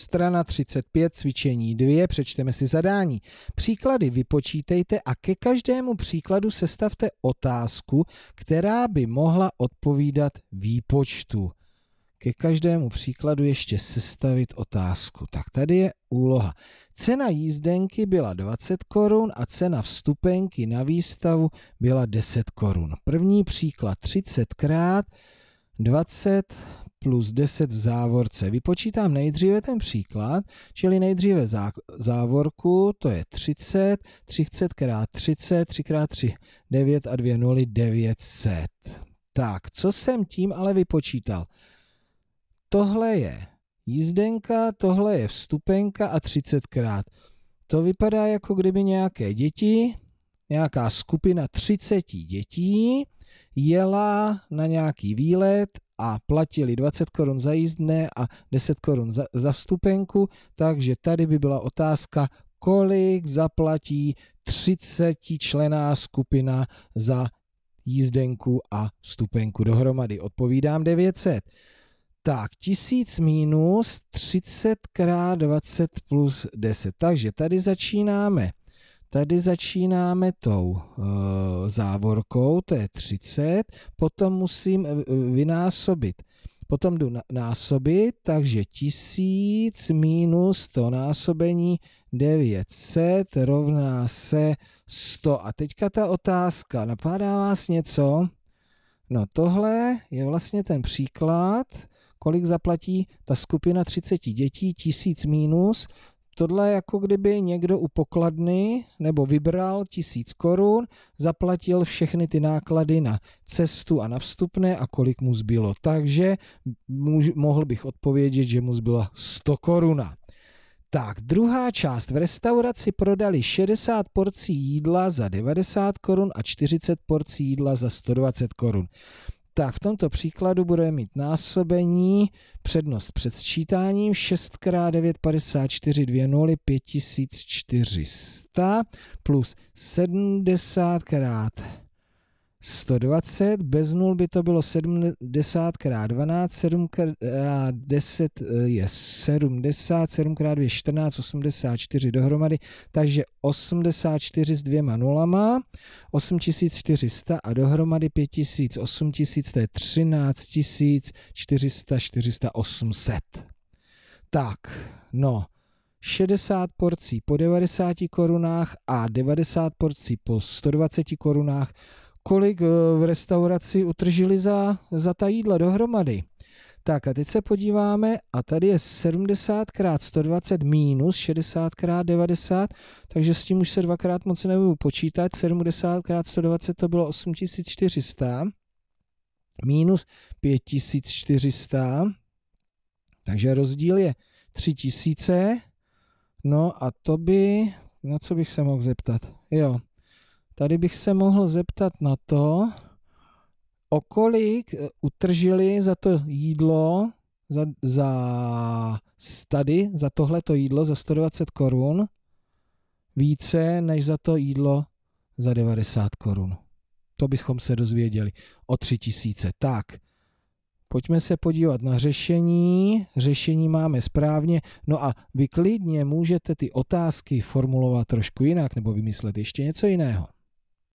Strana 35, cvičení 2, přečteme si zadání. Příklady vypočítejte a ke každému příkladu sestavte otázku, která by mohla odpovídat výpočtu. Ke každému příkladu ještě sestavit otázku. Tak tady je úloha. Cena jízdenky byla 20 korun a cena vstupenky na výstavu byla 10 korun. První příklad 30 krát 20 plus 10 v závorce. Vypočítám nejdříve ten příklad, čili nejdříve závorku, to je 30, 30 krát 30, 3 krát 3, 9 a 2 nuly, 900. Tak, co jsem tím ale vypočítal? Tohle je jízdenka, tohle je vstupenka a 30 krát. To vypadá jako kdyby nějaké děti, nějaká skupina 30 dětí jela na nějaký výlet a platili 20 korun za jízdné a 10 korun za, za vstupenku, takže tady by byla otázka, kolik zaplatí 30 člená skupina za jízdenku a vstupenku dohromady. Odpovídám 900. Tak, 1000 minus 30 krát 20 plus 10. Takže tady začínáme Tady začínáme tou uh, závorkou, to je 30, potom musím eh, vynásobit. Potom jdu násobit, takže 1000 minus to násobení 900 rovná se 100. A teďka ta otázka, napadá vás něco? No tohle je vlastně ten příklad, kolik zaplatí ta skupina 30 dětí, 1000 minus, tohle jako kdyby někdo u pokladny nebo vybral tisíc korun, zaplatil všechny ty náklady na cestu a na vstupné a kolik mu zbylo. Takže můž, mohl bych odpovědět, že mu zbylo 100 koruna. Tak, druhá část. V restauraci prodali 60 porcí jídla za 90 korun a 40 porcí jídla za 120 korun. Tak v tomto příkladu budeme mít násobení, přednost před sčítáním 6x9, 54, 2 0, 5400 plus 70 krát 120, bez nul by to bylo 70 krát 12, 7 krát 10 je 70, 7 krát 2 je 14, 84 dohromady, takže 84 s dvěma nulama, 8400 a dohromady 5000, 8000, to je 13 400, 400, 800. Tak, no, 60 porcí po 90 korunách a 90 porcí po 120 korunách kolik eh, v restauraci utržili za, za ta jídla dohromady. Tak a teď se podíváme a tady je 70 x 120 minus 60 x 90, takže s tím už se dvakrát moc nebudu počítat. 70 x 120 to bylo 8400 minus 5400, takže rozdíl je 3000. No a to by, na co bych se mohl zeptat? Jo, Tady bych se mohl zeptat na to, o kolik eh, utržili za to jídlo, za, za tady, za tohleto jídlo za 120 korun, více než za to jídlo za 90 korun. To bychom se dozvěděli o 3000. Tak, pojďme se podívat na řešení. Řešení máme správně. No a vy klidně můžete ty otázky formulovat trošku jinak nebo vymyslet ještě něco jiného.